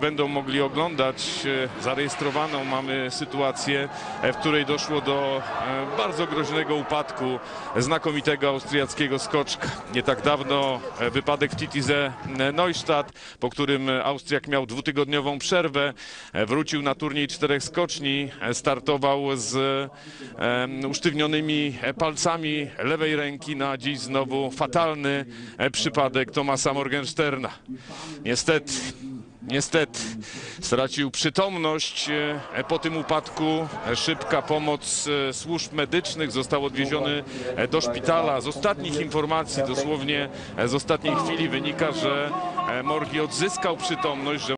będą mogli oglądać e, zarejestrowaną mamy sytuację, e, w której doszło do e, bardzo groźnego upadku znakomitego austriackiego skoczka. Nie tak dawno wypadek w Titize Neustadt, po którym Austriak miał dwutygodniową przerwę, wrócił na turniej czterech skoczni, startował z usztywnionymi palcami lewej ręki na dziś znowu fatalny przypadek Tomasa Morgensterna. Niestety Niestety stracił przytomność e, po tym upadku. E, Szybka pomoc e, służb medycznych został odwieziony e, do szpitala. Z ostatnich informacji, dosłownie e, z ostatniej chwili wynika, że e, Morgi odzyskał przytomność, że